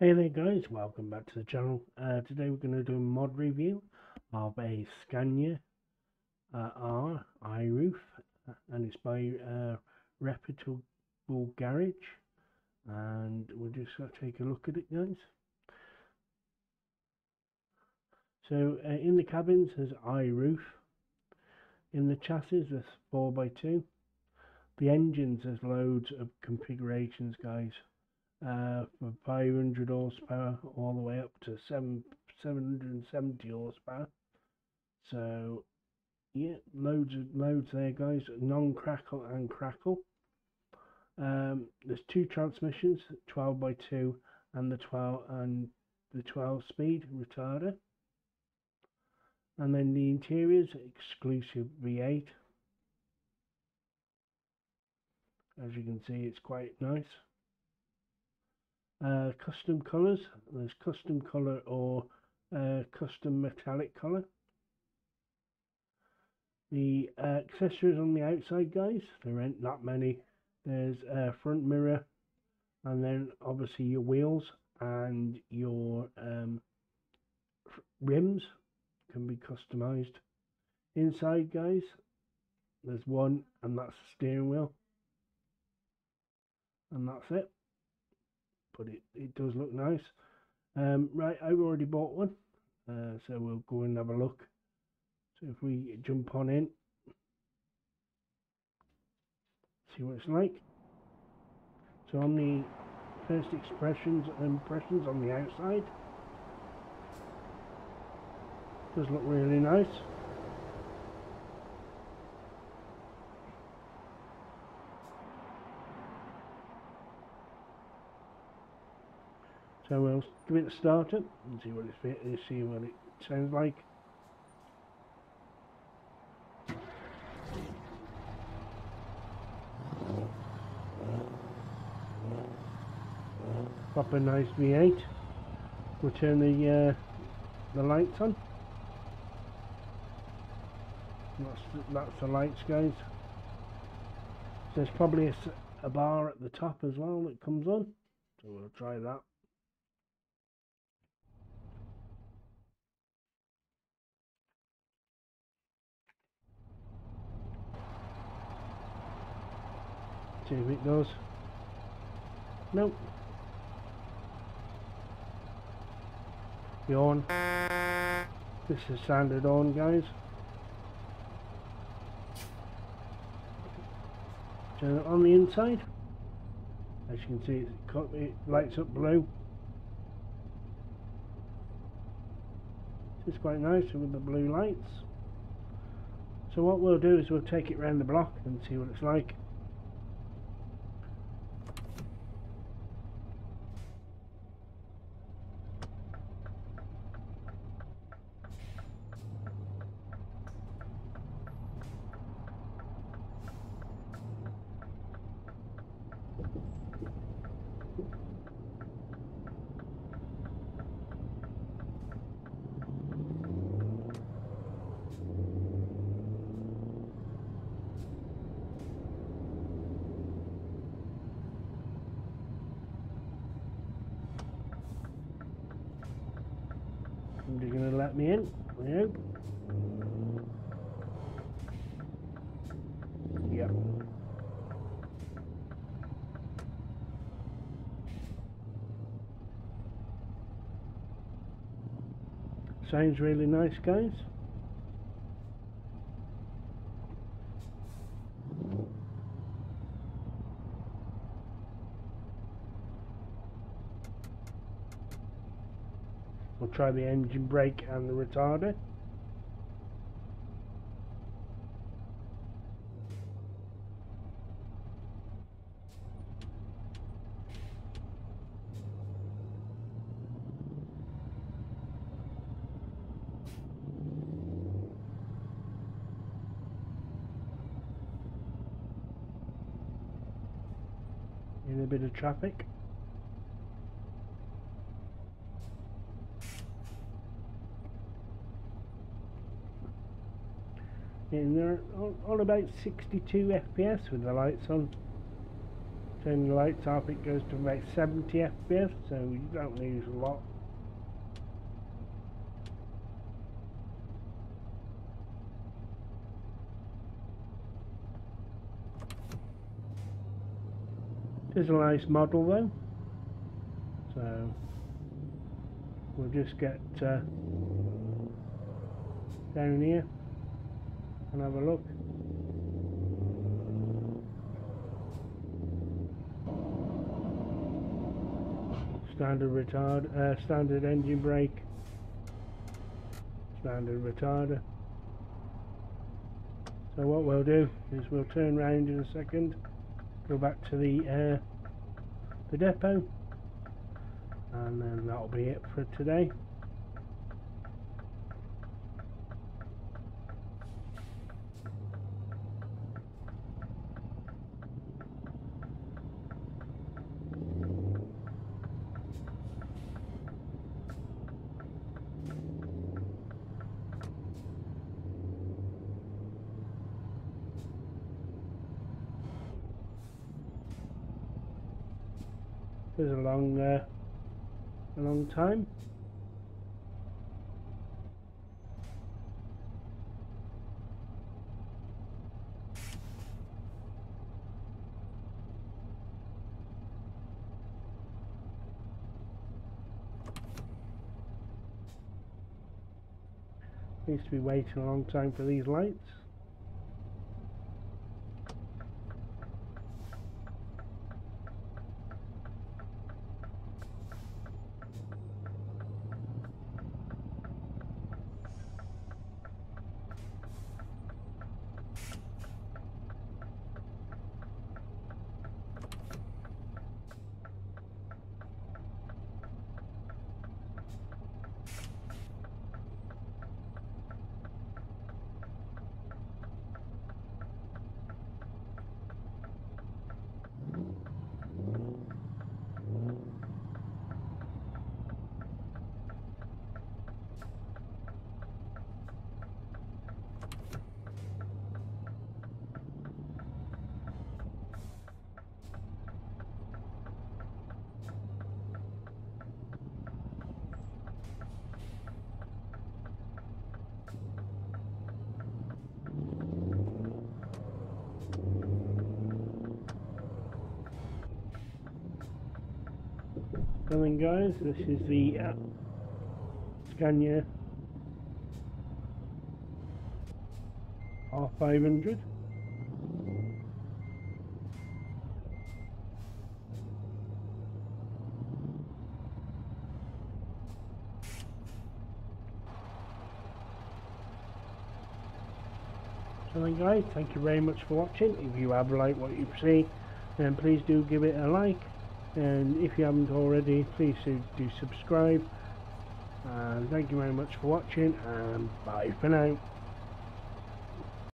Hey there guys, welcome back to the channel. Uh, today we're going to do a mod review of a Scania uh, R iRoof uh, and it's by uh, Reputable Garage. And we'll just take a look at it guys. So uh, in the cabins there's iRoof, in the chassis there's 4x2, the engines there's loads of configurations guys uh, for 500 horsepower all the way up to 7 770 horsepower. So yeah, loads of loads there, guys. Non-crackle and crackle. Um, there's two transmissions, 12 by 2 and the 12 and the 12 speed retarder. And then the interiors exclusive V8. As you can see, it's quite nice. Uh, custom colors. There's custom color or uh, custom metallic color. The uh, accessories on the outside, guys, there ain't that many. There's a front mirror, and then obviously your wheels and your um, rims can be customized. Inside, guys, there's one, and that's the steering wheel, and that's it but it, it does look nice. Um, right, I've already bought one, uh, so we'll go and have a look. So if we jump on in, see what it's like. So on the first expressions and impressions on the outside, does look really nice. So we'll give it a start up and see what it see what it sounds like. Pop a nice V8. We'll turn the uh, the lights on. That's the, that's the lights, guys. There's probably a, a bar at the top as well that comes on, so we'll try that. See if it goes. Nope. On. This is sanded on, guys. Turn it on the inside. As you can see, it lights up blue. It's quite nice with the blue lights. So what we'll do is we'll take it around the block and see what it's like. I hope. Yep. Sounds really nice, guys. We'll try the engine brake and the retarder. In a bit of traffic. And they're all, all about 62 FPS with the lights on. Turn the lights off it goes to about 70 fps so you don't lose a lot. It is a nice model though. So we'll just get uh, down here and have a look standard retard, uh, standard engine brake, standard retarder. So what we'll do is we'll turn round in a second, go back to the uh, the depot, and then that'll be it for today. Was a long, uh, a long time. Seems to be waiting a long time for these lights. Coming guys, this is the uh, Scania R500 So guys, thank you very much for watching. If you have liked what you see, then please do give it a like and if you haven't already please do, do subscribe. And thank you very much for watching and bye for now